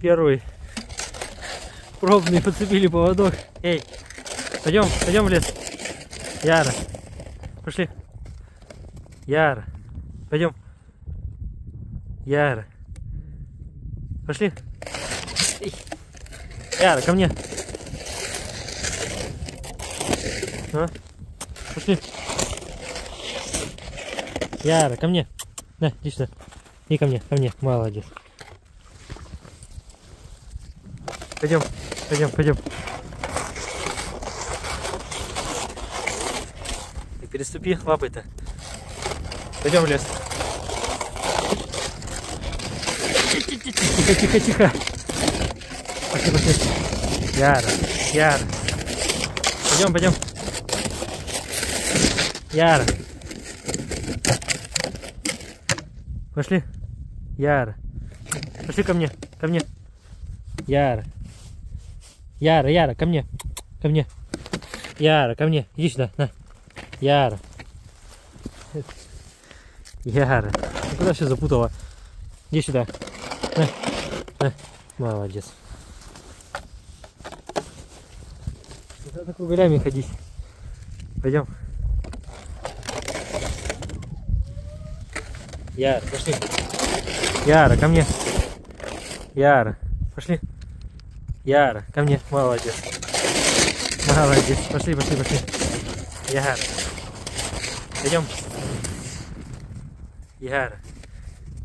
Первый пробный подцепили поводок. Эй, пойдем, пойдем в лес. Яра, пошли. Яра, пойдем. Яра, пошли. Эй. Яра, ко мне. А? Пошли. Яра, ко мне. На, иди сюда. И ко мне, ко мне. Молодец. Пойдем, пойдем, пойдем. И переступи лапой-то. Пойдем в лес. Тихо, тихо, тихо. Пошли, пошли. Яра, Яра. Пойдем, пойдем. Яра. Пошли. Яра. Пошли ко мне, ко мне. Яра. Яра, Яра, ко мне. Ко мне. Яра, ко мне. Иди сюда, на. Яра. Яра. Ну, куда все запутала? Иди сюда. На. На. Молодец. Надо круглями ходить. Пойдем. Яра, пошли. Яра, ко мне. Яра, пошли. Яра, ко мне. Молодец. Молодец. Пошли, пошли, пошли. Яра. Пойдем. Яра.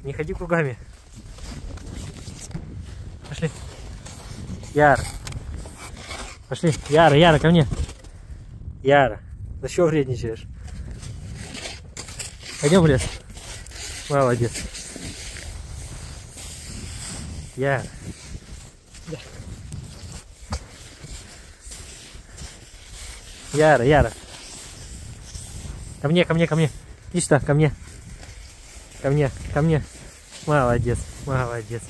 Не ходи кругами. Пошли. Яра. Пошли. Яра, Яра, ко мне. Яра. Да что вредничаешь? Пойдем в лес. Молодец. Яра. Яра, Яра. Ко мне, ко мне, ко мне. Иди сюда, ко мне. Ко мне, ко мне. Молодец, молодец.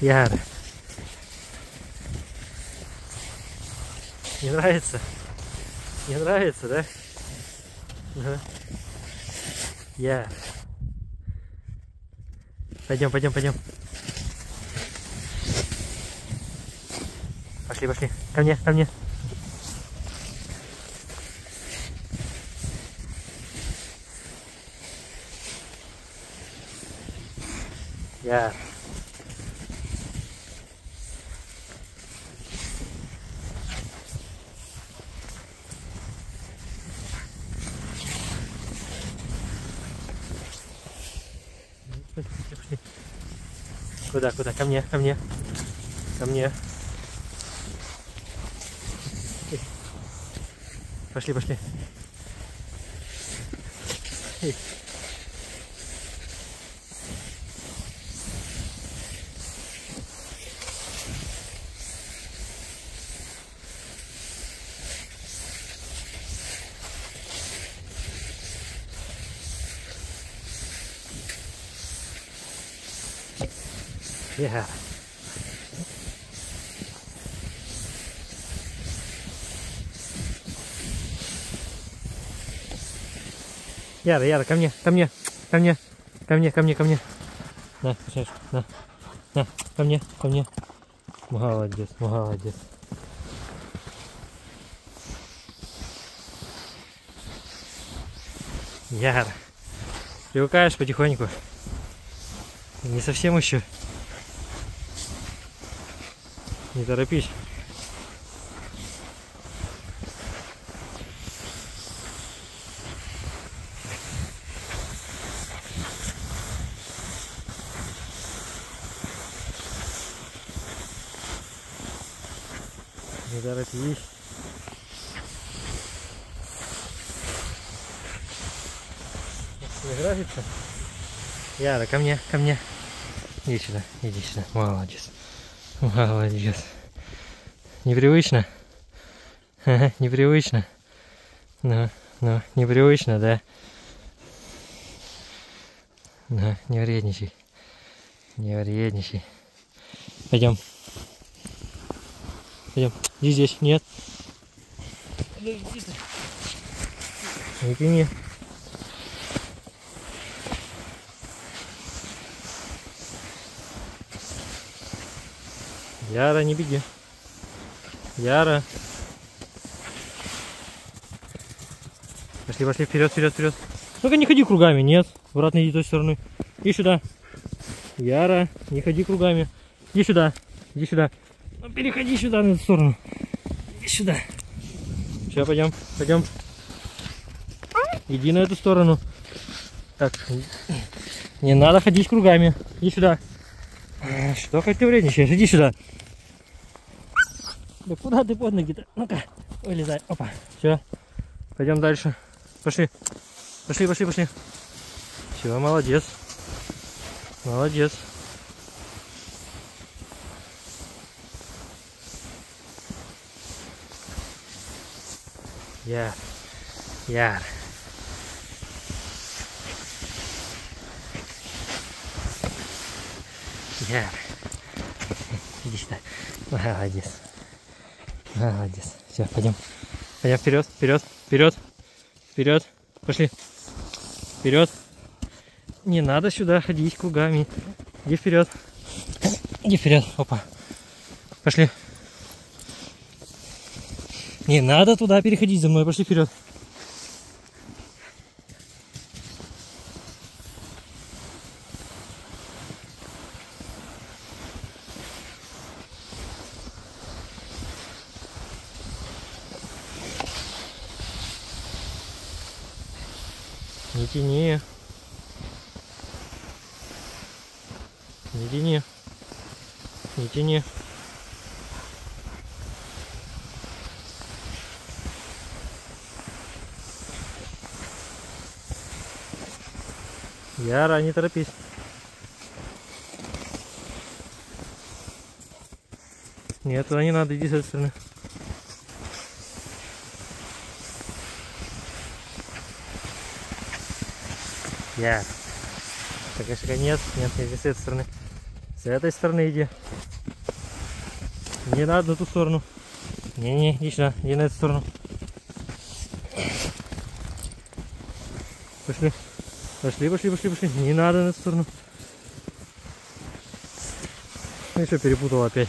Яра. Не нравится? Не нравится, да? Ага. Я. Пойдем, пойдем, пойдем. Пошли, пошли. Ко мне, ко мне. Я. Пошли, пошли. Куда, куда? Ко мне, ко мне. Ко мне. Пошли, пошли. Эй. Yeah. Яра, Яра, ко мне, ко мне, ко мне, ко мне, ко мне, ко мне. На, сейчас, на, на, ко мне, ко мне. Молодец, молодец. Яра, привыкаешь потихоньку. Не совсем еще. Не торопись. Не торопись. Тебе нравится? Яра, ко мне, ко мне. Иди сюда, иди сюда. Молодец. Молодец. Непривычно? Ага, непривычно. Ну, ну, непривычно, да? Ну, не вредничай. Не вредничай. Пойдем. Пойдем. Иди здесь. Нет. Не пини. Яра, не беги. Яра. Пошли, пошли, вперед, вперед, вперед. Только не ходи кругами, нет. Обратно иди той стороной. Иди сюда. Яра, не ходи кругами. Иди сюда, иди сюда. Ну, переходи сюда, на эту сторону. Иди сюда. Сейчас пойдем, пойдем. Иди на эту сторону. Так, не надо ходить кругами. Иди сюда. Что хоть ты вредничаешь? Иди сюда. Да куда ты под ноги-то? Ну-ка, вылезай. Опа. Все. Пойдем дальше. Пошли. Пошли, пошли, пошли. Все, молодец. Молодец. Яр. Яр. Яр. Иди сюда. Молодец. Молодец. Все, пойдем. Пойдем вперед, вперед, вперед, вперед. Пошли. Вперед. Не надо сюда ходить кругами. Иди вперед. Иди вперед. Опа. Пошли. Не надо туда переходить за мной. Пошли вперед. Не тяни. Не тяни. Не тяни. Яра, не торопись. Нет, туда не надо, иди с этой стороны. Я. Шага, шага, нет, нет, не с этой стороны. С этой стороны иди. Не надо на ту сторону. Не-не, иди сюда, иди на эту сторону. Пошли. Пошли, пошли, пошли, пошли. Не надо на эту сторону. Ну что, перепутал опять.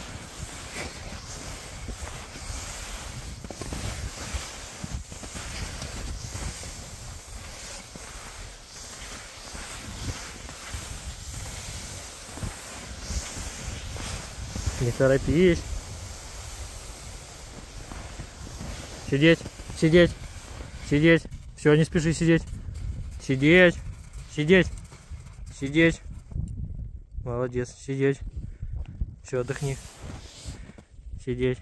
Не торопись. Сидеть, сидеть, сидеть. Все, не спеши сидеть. Сидеть, сидеть, сидеть. Молодец, сидеть. Все, отдохни. Сидеть.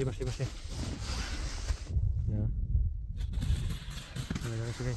Нет, пошли, пошли, пошли. Да. Давай, давай, шагай.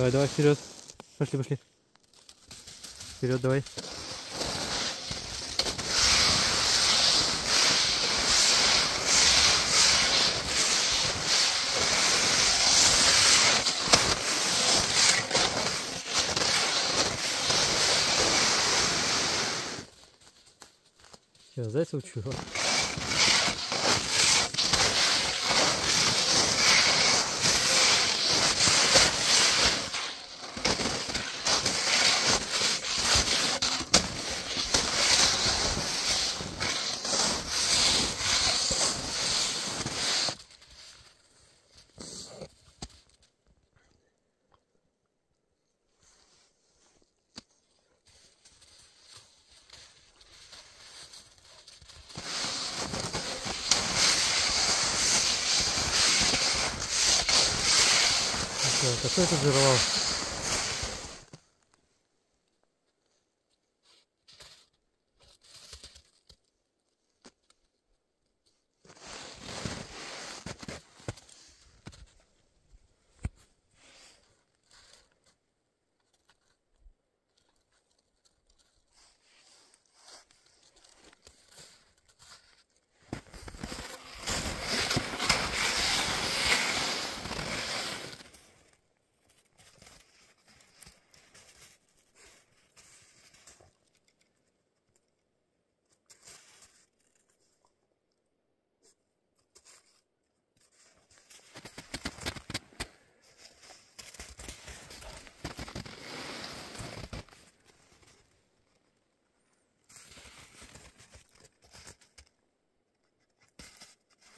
Давай, давай, вперед. Пошли, пошли. Вперед, давай. Все, зайца учу. Какой тут жировал?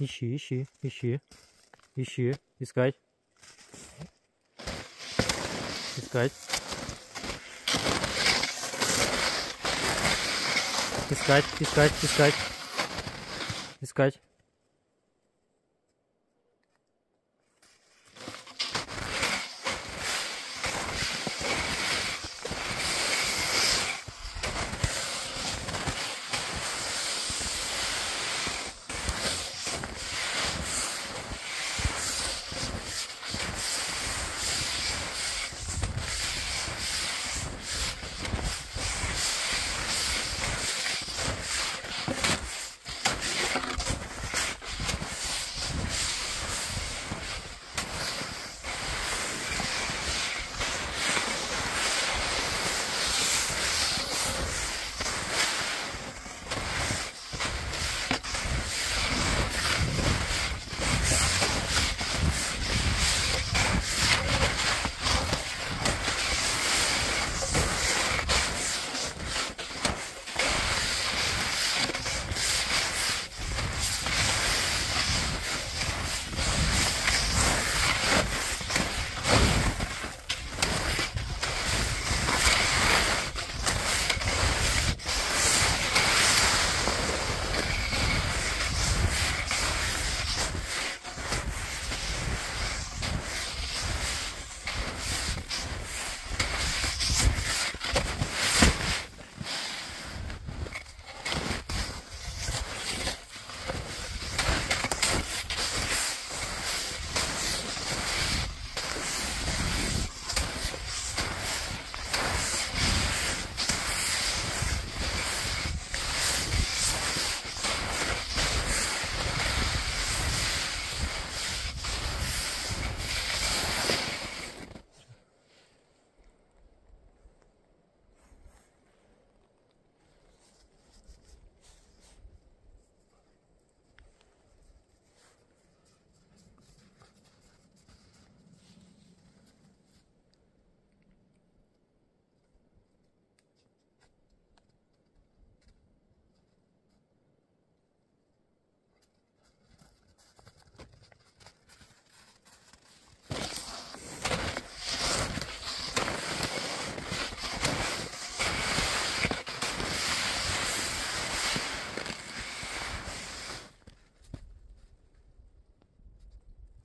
Ищи, ищи, ищи. Ищи. Искать. Искать. Искать, искать, искать. Искать.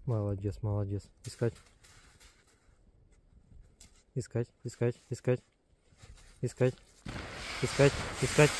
Молодец, молодец. Искать. Искать, искать, искать. Искать, искать, искать.